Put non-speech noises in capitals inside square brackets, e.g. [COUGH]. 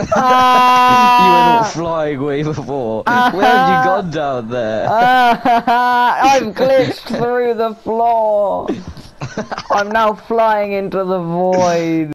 You were not ah. flying away before. Ah. Where have you gone down there? Ah. [LAUGHS] I've glitched through the floor. [LAUGHS] I'm now flying into the void.